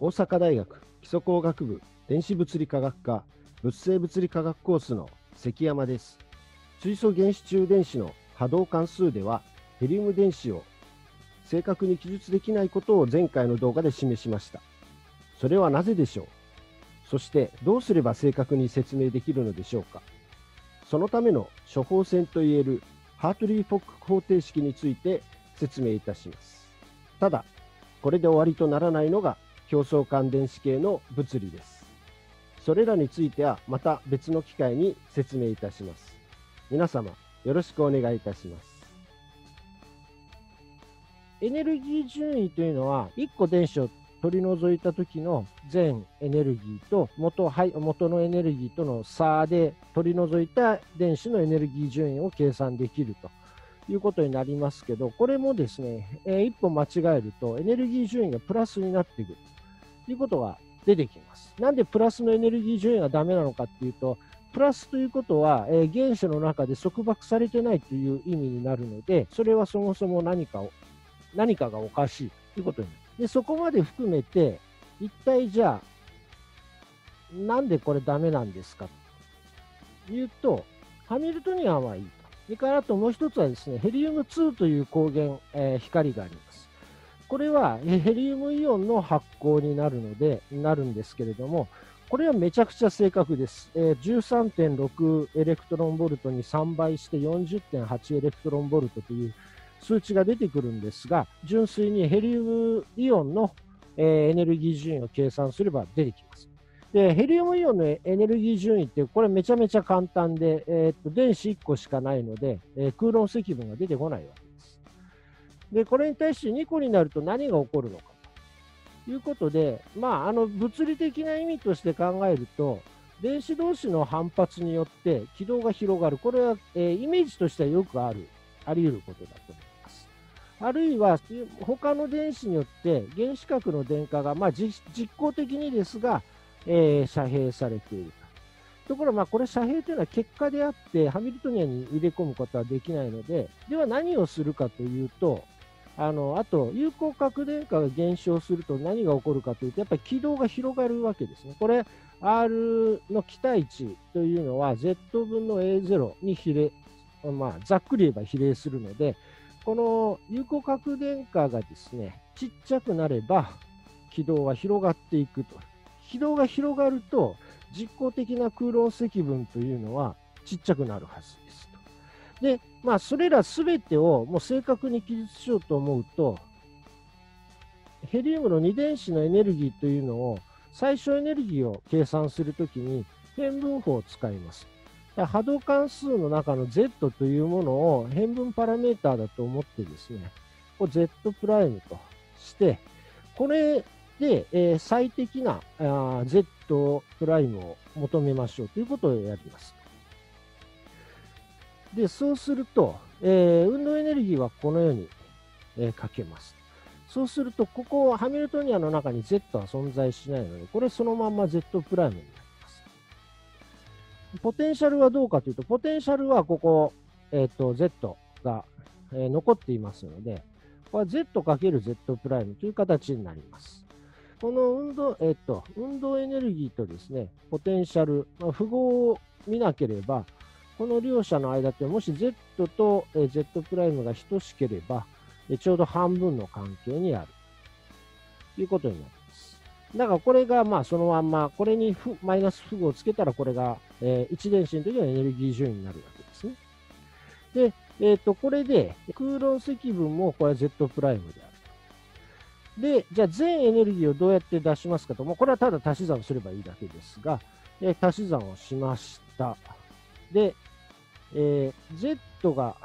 大阪大学基礎工学部電子物理科学科物性物理科学コースの関山です。水素原子中電子の波動関数ではヘリウム電子を正確に記述できないことを前回の動画で示しました。それはなぜでしょう？そしてどうすれば正確に説明できるのでしょうか？そのための処方箋といえるハートリー・フォック方程式について説明いたします。ただ、これで終わりとならないのが競争間電子系の物理です。それらについてはまた別の機会に説明いたします。皆様、よろしくお願いいたします。エネルギー順位というのは、1個電子を取り除いた時の全エネルギーと元はい元のエネルギーとの差で取り除いた電子のエネルギー順位を計算できるということになりますけど、これもですね、えー、一歩間違えるとエネルギー順位がプラスになってくるいうことが出てきます。なんでプラスのエネルギー順位がダメなのかっていうと、プラスということは、えー、原子の中で束縛されてないという意味になるので、それはそもそも何かを何かがおかしいということになる。で、そこまで含めて、一体じゃあ、なんでこれダメなんですかというと、ハミルトニアンはいいと。それからあともう一つはですね、ヘリウム2という光源、えー、光があります。これはヘリウムイオンの発光になるので、なるんですけれども、これはめちゃくちゃ正確です。えー、13.6エレクトロンボルトに3倍して40.8エレクトロンボルトという数値が出てくるんですが、純粋にヘリウムイオンの、エネルギー準位を計算すれば出てきます。で、ヘリウムイオンのエネルギー順位って、これめちゃめちゃ簡単で、えー、っと電子1個しかないので、えー、空論積分が出てこないわけで。これに対して2個になると何が起こるのかということで、まあ、あの物理的な意味として考えると、電子同士の反発によって軌道が広がる。これは、えー、イメージとしてはよくある、あり得ることだと思います。あるいは、他の電子によって原子核の電荷が、まあ、実行的にですが、えー、遮蔽されていると。ところが、これ遮蔽というのは結果であって、ハミルトニアに入れ込むことはできないので、では何をするかというと、あのあと、有効核電荷が減少すると何が起こるかというと、やっぱり軌道が広がるわけですね。これ、R の期待値というのは Z 分の A0 に比例、まあ、ざっくり言えば比例するので、この有効核電荷がですね、ちっちゃくなれば、軌道は広がっていくと軌道が広がると、実効的な空論積分というのはちっちゃくなるはずです。で、まあ、それらすべてをもう正確に記述しようと思うと、ヘリウムの2電子のエネルギーというのを、最小エネルギーを計算するときに変分法を使います。波動関数の中の Z というものを変分パラメーターだと思ってですね、Z プライムとして、これで、え、最適なあ Z プライムを求めましょうということをやります。で、そうすると、えー、運動エネルギーはこのように、えー、かけます。そうすると、ここハミルトニアの中に Z は存在しないので、これそのまま Z プライムになります。ポテンシャルはどうかというと、ポテンシャルはここ、えっ、ー、と、Z が、えー、残っていますので、これは Z×Z プライムという形になります。この運動、えっと、運動エネルギーとですね、ポテンシャル、まあ、符号を見なければ、この両者の間って、もし Z と Z プライムが等しければ、ちょうど半分の関係にあるということになります。だからこれがまあそのまんま、これにマイナス符号をつけたら、これが、えー、1電子の時のエネルギー順位になるわけですね。で、えっ、ー、と、これで空論積分もこれは Z プライムである。で、じゃあ全エネルギーをどうやって出しますかと、もうこれはただ足し算をすればいいだけですが、えー、足し算をしました。で、えー、Z が、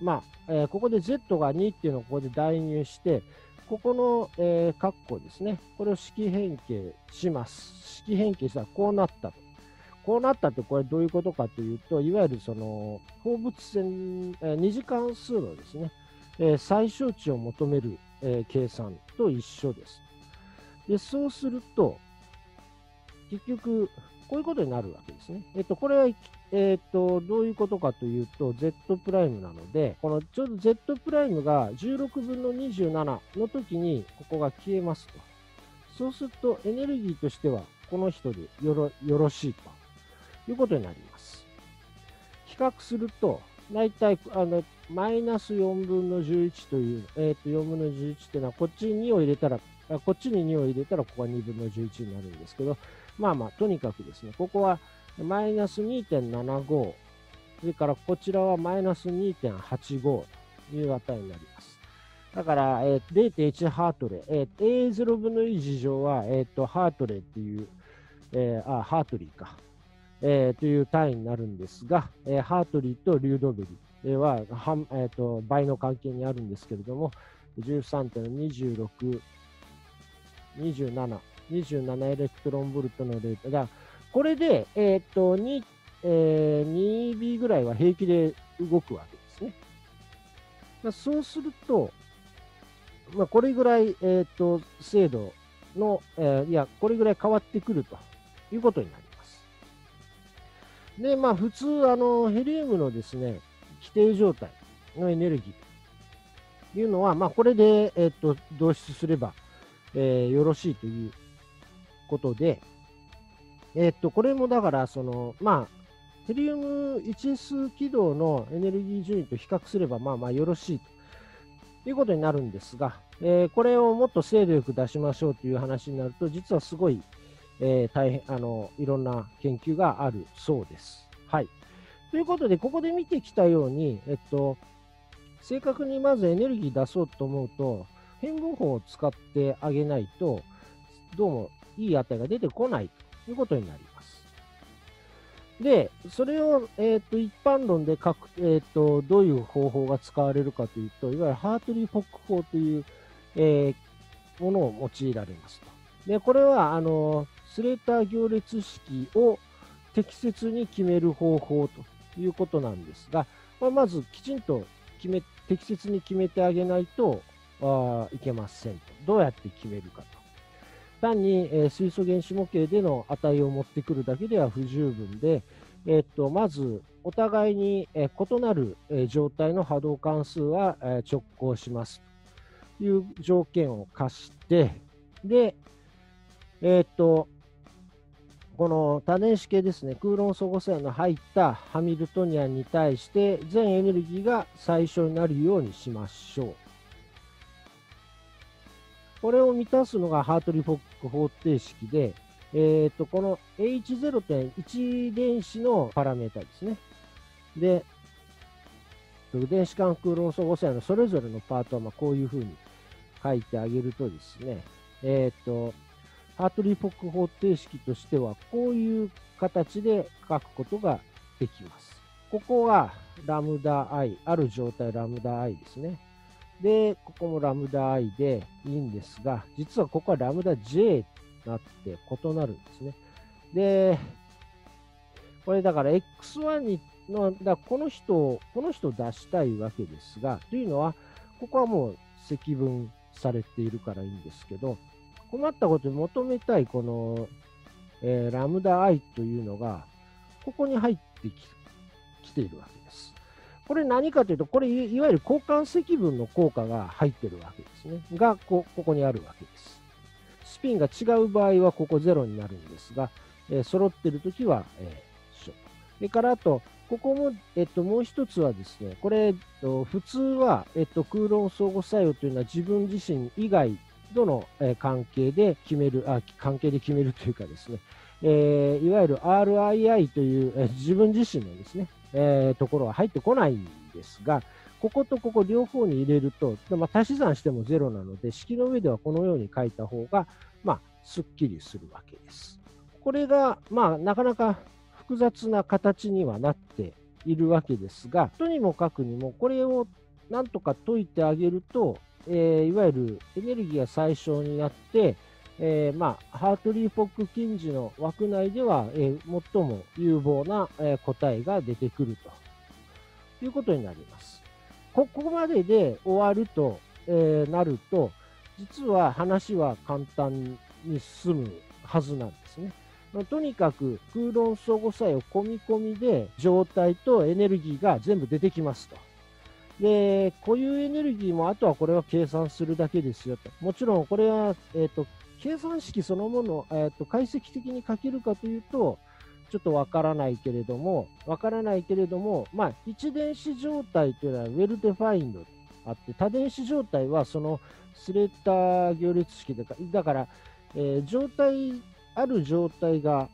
まあ、えー、ここで Z が2っていうのをここで代入して、ここの、えー、括弧ですね、これを式変形します。式変形したらこうなったと。こうなったってこれどういうことかというと、いわゆるその放物線、えー、2次関数のですね、えー、最小値を求めるえー、計算と一緒です。で、そうすると、結局、こういうことになるわけですね。えっと、これは、えっと、どういうことかというと、z プライムなので、このちょうど z プライムが16分の27の時に、ここが消えますと。そうするとエネルギーとしてはこの人でよろよろしいということになります。比較すると、大体あのマイナス4分の11という、えー、と4分の11というのは、こっちに2を入れたら、こっちに2を入れたら、ここは2分の11になるんですけど、まあまあ、とにかくですね、ここはマイナス2.75、それからこちらはマイナス2.85という値になります。だから、えー、0.1ハートレ、えー、A0 分の1事乗は、えーと、ハートレっていう、えー、あ、ハートリーか、えー、という単位になるんですが、えー、ハートリーとリュードベリは、はえーと、倍の関係にあるんですけれども、13.26、27、27エレクトロンボルトのレートが、これで、えーと 2, えー、2B ぐらいは平気で動くわけですね。まあそうすると、まあ、これぐらい、えーと、精度の、えー、いや、これぐらい変わってくるということになります。で、まあ、普通、あの、ヘリウムのですね、規定状態のエネルギーというのは、まあ、これで、えっ、と、導出すれば、えー、よろしいということで、えっ、と、これもだから、その、まあ、ヘリウム 1S 軌道のエネルギー順位と比較すれば、まあまあよろしいとということになるんですが、えー、これをもっと精度よく出しましょうという話になると、実はすごい、えー、大変あのいろんな研究があるそうです。はい。ということで、ここで見てきたように、えっと、正確にまずエネルギー出そうと思うと、変分法を使ってあげないと、どうもいい値が出てこないということになります。で、それを、えーと、一般論で書く、えーと、どういう方法が使われるかというと、いわゆるハートリー・フォック法という、えー、ものを用いられますと。で、これは、あの、スレーター行列式を適切に決める方法ということなんですが、まあ、まずきちんと決め、適切に決めてあげないとあいけませんと。どうやって決めるかと。単に、えー、水素原子模型での値を持ってくるだけでは不十分で、えー、っとまずお互いに、えー、異なる、えー、状態の波動関数は、え直行しますという条件を課して、で、えっと、この多電子系ですね、空論相互作用の入ったハミルトニアンに対して全エネルギーが最小になるようにしましょう。これを満たすのがハートリー・フォック方程式で、えー、とこの H0.1 電子のパラメータですね。で、電子間空論相互作用のそれぞれのパートはまこういうふうに書いてあげるとですね、えっ、と、ハートリー・フォック方程式としては、こういう形で書くことができます。ここはラムダ i、ある状態ラムダ i ですね。で、ここもラムダ i でいいんですが、実はここはラムダ j になって異なるんですね。で、これだから x1 にの、だこの人を、この人を出したいわけですが、というのは、ここはもう積分されているからいいんですけど、困ったことで求めたいこの、えー、ラムダ i というのが、ここに入ってきているわけです。これ何かというと、これいわゆる交換積分の効果が入ってるわけですね。がこ、ここにあるわけです。スピンが違う場合はここ0になるんですが、えー、揃ってるときは、えー、それからあと、ここも、えっと、もう一つはですね、これ、えっと、普通は、えっと、空論相互作用というのは自分自身以外との、えー、関係で決めるあ、関係で決めるというかですね、えー、いわゆる RII という、えー、自分自身のですね、えー、ところは入ってこないんですが、こことここ両方に入れると、まあ、足し算しても0なので、式の上ではこのように書いた方が、まあ、すっきりするわけです。これが、まあ、なかなか複雑な形にはなっているわけですが、とにもかくにも、これをなんとか解いてあげると、えー、いわゆるエネルギーが最小になって、えー、まあ、ハートリー・ポック近似の枠内では、えー、最も有望な、えー、答えが出てくるということになります。ここまでで終わると、えなると、実は話は簡単に進むはずなんですね。ま、とにかく空論相互作用込み込みで状態とエネルギーが全部出てきますと。で、固有エネルギーもあとはこれは計算するだけですよと。もちろんこれは、えーと計算式そのもの、えーと、解析的に書けるかというと、ちょっとわからないけれども、わからないけれども、まあ、一電子状態というのは well-defined であって、多電子状態はそのスレーター行列式でか、だから、えー、状態、ある状態が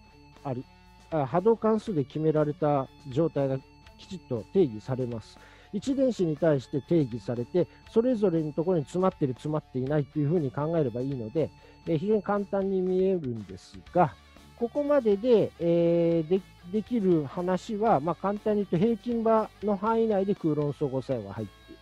ありあ、波動関数で決められた状態がきちっと定義されます。1電子に対して定義されて、それぞれのところに詰まっている、詰まっていないというふうに考えればいいので、えー、非常に簡単に見えるんですが、ここまでで,、えー、でできる話は、まあ、簡単に言うと平均場の範囲内で空論相互作用が入っている。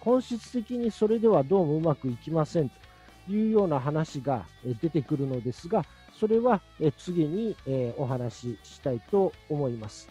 本質的にそれではどうもうまくいきませんというような話が出てくるのですが、それは次にお話ししたいと思います。